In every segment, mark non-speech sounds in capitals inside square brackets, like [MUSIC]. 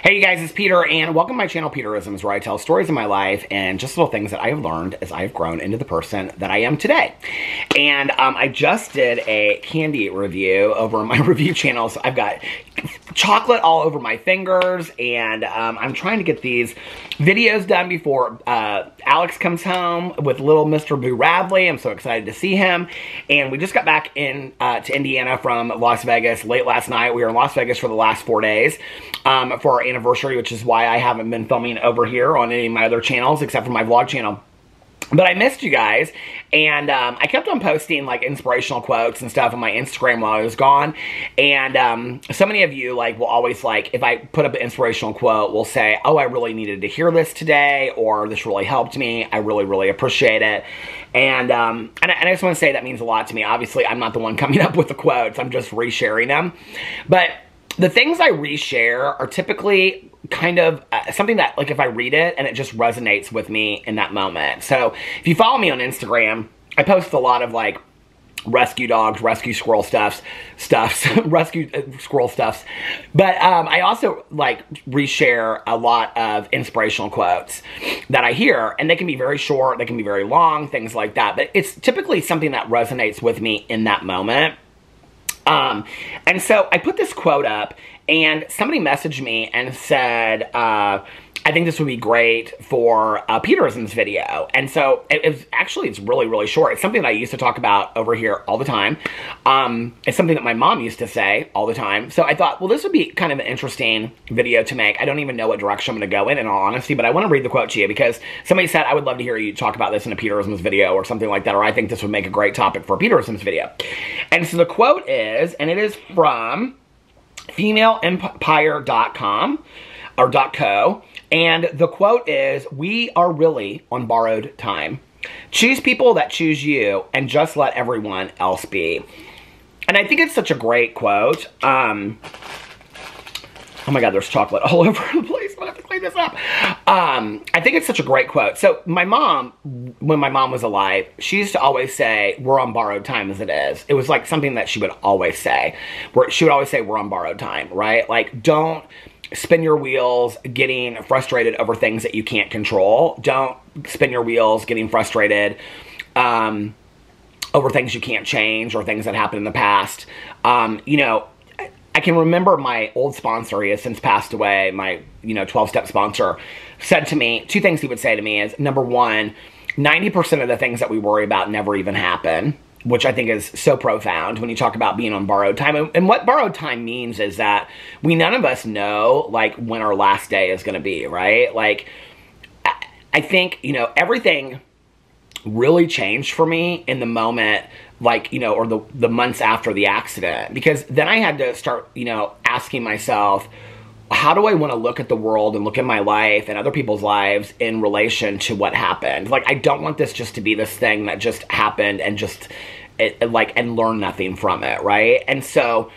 Hey you guys, it's Peter and welcome to my channel Peterisms where I tell stories of my life and just little things that I have learned as I have grown into the person that I am today. And um, I just did a candy review over my [LAUGHS] review channel. So I've got chocolate all over my fingers and um, I'm trying to get these videos done before uh, Alex comes home with little Mr. Boo Radley. I'm so excited to see him. And we just got back in uh, to Indiana from Las Vegas late last night. We were in Las Vegas for the last four days um, for anniversary, which is why I haven't been filming over here on any of my other channels except for my vlog channel. But I missed you guys, and um, I kept on posting like inspirational quotes and stuff on my Instagram while I was gone. And um, so many of you like will always like if I put up an inspirational quote, will say, "Oh, I really needed to hear this today," or "This really helped me. I really, really appreciate it." And um, and I, and I just want to say that means a lot to me. Obviously, I'm not the one [LAUGHS] coming up with the quotes; I'm just resharing them. But the things I reshare are typically kind of uh, something that like if I read it and it just resonates with me in that moment. So if you follow me on Instagram, I post a lot of like rescue dogs, rescue squirrel stuffs, stuffs, [LAUGHS] rescue uh, squirrel stuffs. But um, I also like reshare a lot of inspirational quotes that I hear, and they can be very short, they can be very long, things like that. But it's typically something that resonates with me in that moment. Um, and so I put this quote up, and somebody messaged me and said, uh, I think this would be great for a Peterisms video. And so it, it was actually, it's really, really short. It's something that I used to talk about over here all the time. Um, it's something that my mom used to say all the time. So I thought, well, this would be kind of an interesting video to make. I don't even know what direction I'm going to go in, in all honesty, but I want to read the quote to you because somebody said, I would love to hear you talk about this in a Peterisms video or something like that, or I think this would make a great topic for Peterisms video. And so the quote is, and it is from femaleempire.com or .co, and the quote is, we are really on borrowed time. Choose people that choose you and just let everyone else be. And I think it's such a great quote. Um, oh my God, there's chocolate [LAUGHS] all over the place. Gonna have to clean this up. Um, I think it's such a great quote. So my mom, when my mom was alive, she used to always say, we're on borrowed time as it is. It was like something that she would always say. She would always say, we're on borrowed time, right? Like, don't spin your wheels getting frustrated over things that you can't control. Don't spin your wheels getting frustrated um, over things you can't change or things that happened in the past. Um, you know, I can remember my old sponsor, he has since passed away, my, you know, 12-step sponsor, said to me, two things he would say to me is, number one, 90% of the things that we worry about never even happen which I think is so profound when you talk about being on borrowed time. And what borrowed time means is that we none of us know like when our last day is going to be, right? Like I think, you know, everything really changed for me in the moment like, you know, or the the months after the accident because then I had to start, you know, asking myself how do I want to look at the world and look at my life and other people's lives in relation to what happened? Like, I don't want this just to be this thing that just happened and just, it, like, and learn nothing from it, right? And so,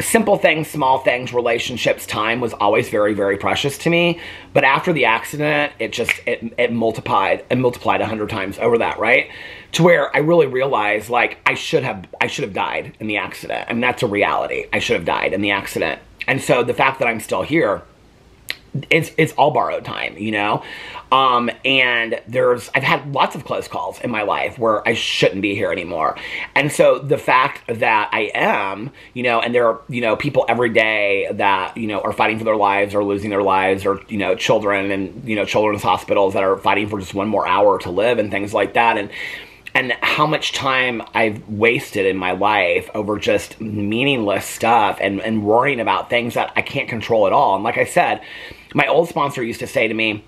simple things, small things, relationships, time was always very, very precious to me. But after the accident, it just, it, it multiplied and multiplied a hundred times over that, right? To where I really realized, like, I should have, I should have died in the accident. And that's a reality. I should have died in the accident. And so the fact that I'm still here, it's it's all borrowed time, you know. Um, and there's I've had lots of close calls in my life where I shouldn't be here anymore. And so the fact that I am, you know, and there are you know people every day that you know are fighting for their lives or losing their lives, or you know children and you know children's hospitals that are fighting for just one more hour to live and things like that, and and how much time I've wasted in my life over just meaningless stuff and, and worrying about things that I can't control at all. And like I said, my old sponsor used to say to me,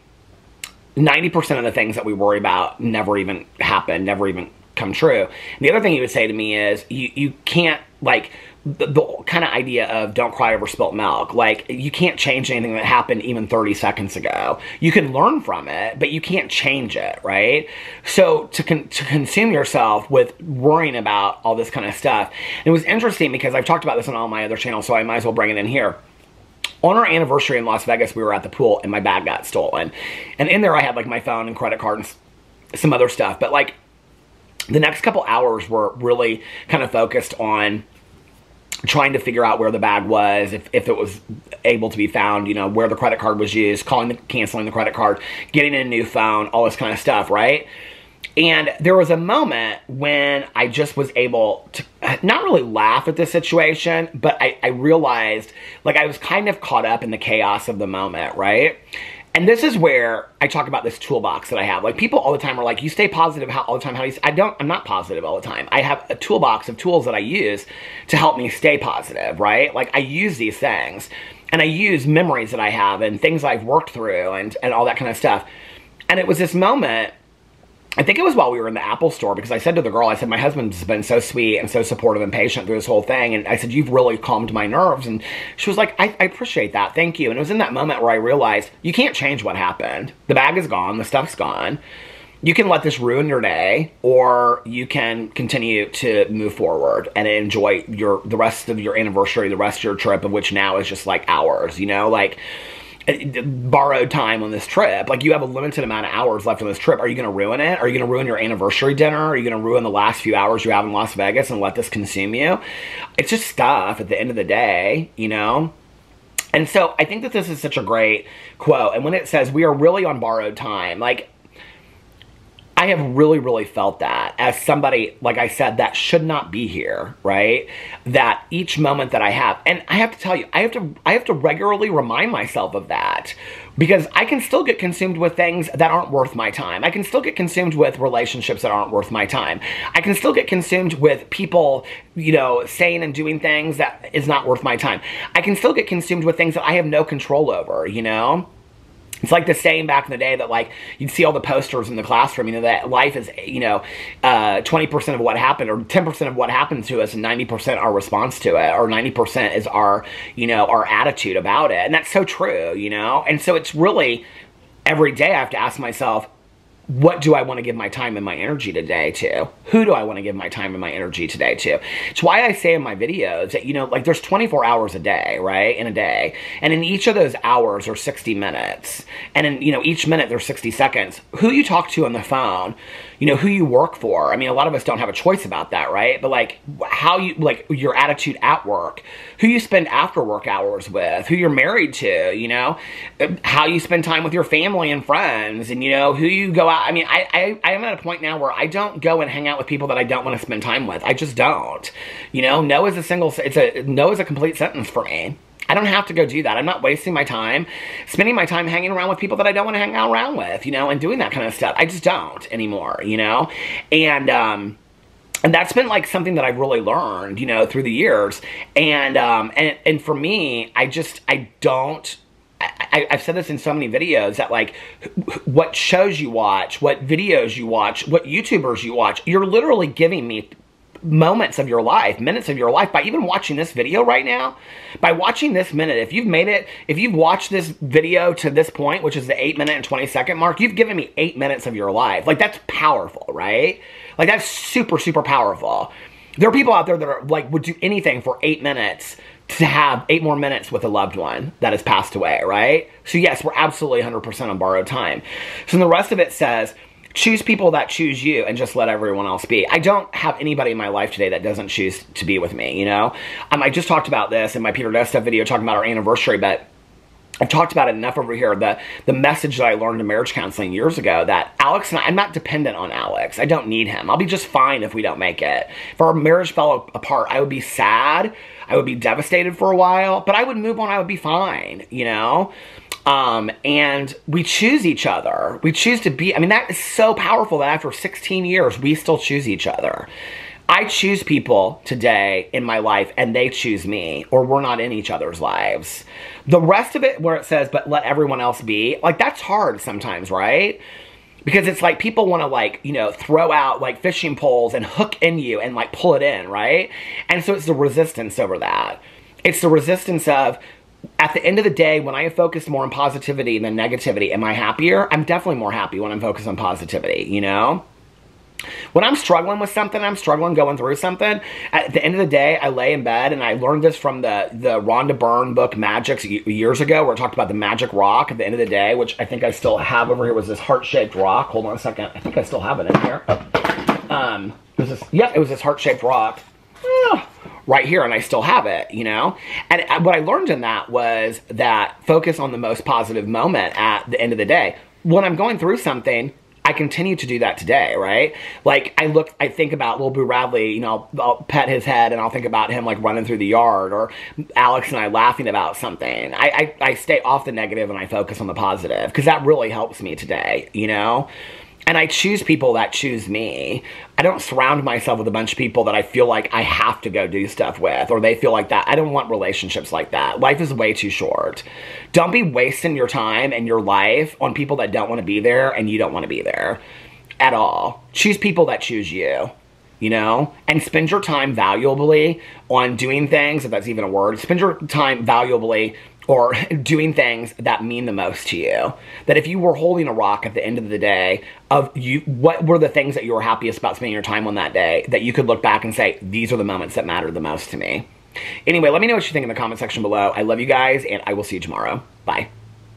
90% of the things that we worry about never even happen, never even come true. And the other thing he would say to me is, you, you can't, like, the, the kind of idea of don't cry over spilt milk. Like, you can't change anything that happened even 30 seconds ago. You can learn from it, but you can't change it, right? So, to, con to consume yourself with worrying about all this kind of stuff. it was interesting because I've talked about this on all my other channels, so I might as well bring it in here. On our anniversary in Las Vegas, we were at the pool and my bag got stolen. And in there, I had like my phone and credit card and some other stuff. But like, the next couple hours were really kind of focused on trying to figure out where the bag was, if, if it was able to be found, you know, where the credit card was used, calling the, canceling the credit card, getting a new phone, all this kind of stuff, right? And there was a moment when I just was able to not really laugh at the situation, but I, I realized like I was kind of caught up in the chaos of the moment, right? And this is where I talk about this toolbox that I have. Like people all the time are like, you stay positive how, all the time. How do you, I don't, I'm not positive all the time. I have a toolbox of tools that I use to help me stay positive, right? Like I use these things and I use memories that I have and things I've worked through and, and all that kind of stuff. And it was this moment I think it was while we were in the Apple store because I said to the girl, I said, my husband's been so sweet and so supportive and patient through this whole thing. And I said, you've really calmed my nerves. And she was like, I, I, appreciate that. Thank you. And it was in that moment where I realized you can't change what happened. The bag is gone. The stuff's gone. You can let this ruin your day or you can continue to move forward and enjoy your the rest of your anniversary, the rest of your trip, of which now is just like hours, you know, like borrowed time on this trip. Like you have a limited amount of hours left on this trip. Are you going to ruin it? Are you going to ruin your anniversary dinner? Are you going to ruin the last few hours you have in Las Vegas and let this consume you? It's just stuff at the end of the day, you know? And so I think that this is such a great quote. And when it says, we are really on borrowed time, like I have really, really felt that as somebody, like I said, that should not be here, right? That each moment that I have, and I have to tell you, I have to, I have to regularly remind myself of that because I can still get consumed with things that aren't worth my time. I can still get consumed with relationships that aren't worth my time. I can still get consumed with people, you know, saying and doing things that is not worth my time. I can still get consumed with things that I have no control over, you know? It's like the saying back in the day that like you'd see all the posters in the classroom, you know, that life is, you know, uh, 20% of what happened or 10% of what happened to us and 90% our response to it or 90% is our, you know, our attitude about it. And that's so true, you know? And so it's really every day I have to ask myself, what do I want to give my time and my energy today to? Who do I want to give my time and my energy today to? It's why I say in my videos that, you know, like there's 24 hours a day, right? In a day. And in each of those hours are 60 minutes. And in, you know, each minute there's 60 seconds. Who you talk to on the phone, you know, who you work for. I mean, a lot of us don't have a choice about that, right? But like how you, like your attitude at work, who you spend after work hours with, who you're married to, you know, how you spend time with your family and friends and, you know, who you go out. I mean, I, I, I am at a point now where I don't go and hang out with people that I don't want to spend time with. I just don't, you know, no is a single, it's a, no is a complete sentence for me. I don't have to go do that. I'm not wasting my time spending my time hanging around with people that I don't want to hang out around with, you know, and doing that kind of stuff. I just don't anymore, you know? And, um, and that's been like something that I've really learned, you know, through the years. And, um, and, and for me, I just, I don't, I, have said this in so many videos that like what shows you watch, what videos you watch, what YouTubers you watch, you're literally giving me moments of your life, minutes of your life by even watching this video right now. By watching this minute, if you've made it, if you've watched this video to this point, which is the 8 minute and 20 second mark, you've given me 8 minutes of your life. Like that's powerful, right? Like that's super super powerful. There are people out there that are like would do anything for 8 minutes to have 8 more minutes with a loved one that has passed away, right? So yes, we're absolutely 100% on borrowed time. So the rest of it says choose people that choose you and just let everyone else be. I don't have anybody in my life today that doesn't choose to be with me, you know? Um, I just talked about this in my Peter Desta video talking about our anniversary, but I've talked about it enough over here. The the message that I learned in marriage counseling years ago that Alex and I, I'm not dependent on Alex. I don't need him. I'll be just fine if we don't make it. If our marriage fell apart, I would be sad. I would be devastated for a while, but I would move on. I would be fine, you know? Um, and we choose each other. We choose to be, I mean, that is so powerful that after 16 years, we still choose each other. I choose people today in my life and they choose me, or we're not in each other's lives. The rest of it, where it says, but let everyone else be, like that's hard sometimes, right? Because it's like people want to like, you know, throw out like fishing poles and hook in you and like pull it in, right? And so it's the resistance over that. It's the resistance of, at the end of the day, when I focused more on positivity than negativity, am I happier? I'm definitely more happy when I'm focused on positivity, you know? When I'm struggling with something, I'm struggling going through something, at the end of the day, I lay in bed and I learned this from the, the Rhonda Byrne book Magic years ago where it talked about the magic rock at the end of the day, which I think I still have over here was this heart-shaped rock. Hold on a second. I think I still have it in here. Um, it was this, yeah, it was this heart-shaped rock. Ah, right here and I still have it, you know? And what I learned in that was that focus on the most positive moment at the end of the day. When I'm going through something, I continue to do that today, right? Like I look, I think about Little Boo Radley, you know, I'll pet his head and I'll think about him like running through the yard or Alex and I laughing about something. I, I, I stay off the negative and I focus on the positive because that really helps me today, you know? And I choose people that choose me. I don't surround myself with a bunch of people that I feel like I have to go do stuff with or they feel like that. I don't want relationships like that. Life is way too short. Don't be wasting your time and your life on people that don't want to be there and you don't want to be there at all. Choose people that choose you you know, and spend your time valuably on doing things, if that's even a word. Spend your time valuably or [LAUGHS] doing things that mean the most to you. That if you were holding a rock at the end of the day of you what were the things that you were happiest about spending your time on that day that you could look back and say these are the moments that matter the most to me. Anyway, let me know what you think in the comment section below. I love you guys and I will see you tomorrow. Bye.